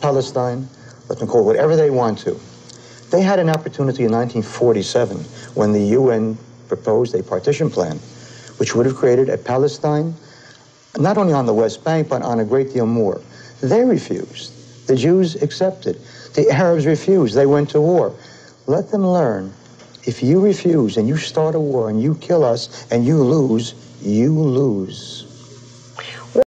Palestine, let them call it whatever they want to. They had an opportunity in 1947 when the UN proposed a partition plan, which would have created a Palestine not only on the West Bank, but on a great deal more. They refused. The Jews accepted. The Arabs refused. They went to war. Let them learn. If you refuse and you start a war and you kill us and you lose, you lose.